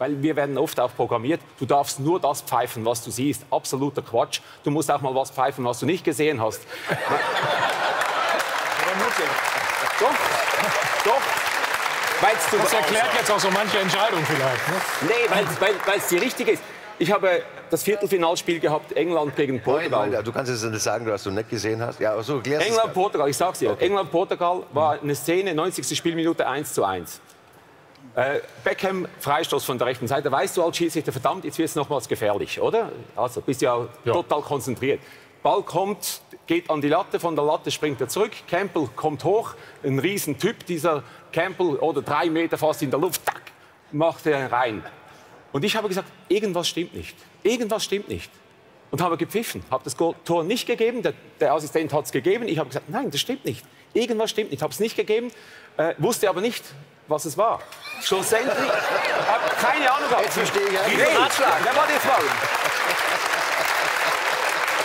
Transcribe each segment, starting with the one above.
weil wir werden oft auch programmiert, du darfst nur das pfeifen, was du siehst. Absoluter Quatsch. Du musst auch mal was pfeifen, was du nicht gesehen hast. doch, doch. Weil's du Das erklärt jetzt auch so manche Entscheidung vielleicht. Ne? Nee, weil es die richtige ist. Ich habe das Viertelfinalspiel gehabt, England gegen Portugal. Nein, nein, du kannst es nicht sagen, dass du nicht gesehen hast. Ja, so, es- England-Portugal, ich sag's dir. Okay. England-Portugal war eine Szene, 90. Spielminute 1 zu 1. Äh, Beckham, Freistoß von der rechten Seite. Weißt du als Schiedsrichter, verdammt, jetzt wird es nochmals gefährlich, oder? Also bist ja, Ja. total konzentriert. Ball kommt, geht an die Latte, von der Latte springt er zurück. Campbell kommt hoch, ein Riesentyp, dieser Campbell, oder drei Meter fast in der Luft, tack, macht er rein. Und ich habe gesagt, irgendwas stimmt nicht. Irgendwas stimmt nicht. Und habe gepfiffen, habe das Tor nicht gegeben. Der, der Assistent hat es gegeben. Ich habe gesagt, nein, das stimmt nicht. Irgendwas stimmt nicht. Habe es nicht gegeben, äh, wusste aber nicht, was es war. Schlussendlich, habe keine Ahnung gehabt. Jetzt verstehe ich. Nee, der war jetzt mal.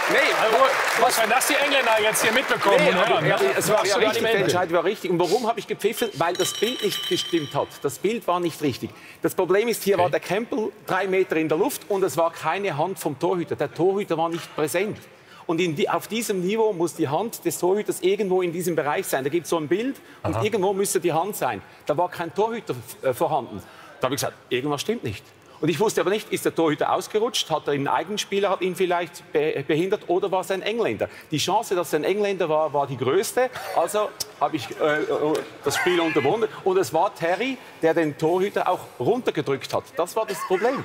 Nee, Also, was, wenn das die Engländer jetzt hier mitbekommen Nee, und hören, ja, es war ja richtig, melden. Entscheidung war richtig. Und warum habe ich gepfiffen? Weil das Bild nicht gestimmt hat. Das Bild war nicht richtig. Das Problem ist, hier war der Campbell drei Meter in der Luft und es war keine Hand vom Torhüter. Der Torhüter war nicht präsent. Und die, auf diesem Niveau muss die Hand des Torhüters irgendwo in diesem Bereich sein. Da gibt es so ein Bild und irgendwo müsste die Hand sein. Da war kein Torhüter äh, vorhanden. Da habe ich gesagt, irgendwas stimmt nicht. Und ich wusste aber nicht, ist der Torhüter ausgerutscht, hat er einen Eigenspieler, hat ihn vielleicht be behindert oder war es ein Engländer? Die Chance, dass es ein Engländer war, war die größte. Also habe ich äh, äh, das Spiel unterbunden. Und es war Terry, der den Torhüter auch runtergedrückt hat. Das war das Problem.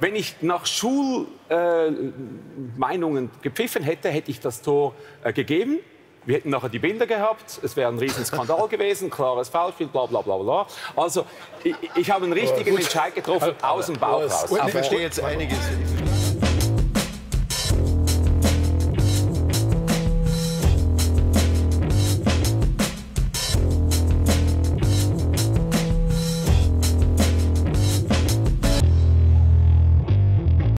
Wenn ich nach Schulmeinungen gepfiffen hätte, hätte ich das Tor äh, gegeben. Wir hätten nachher die Bilder gehabt, es wäre ein Riesenskandal gewesen, klares Foulspiel, bla bla bla bla. Also ich, ich habe einen richtigen Entscheid getroffen aus dem Bauch raus. Ich verstehe jetzt einiges.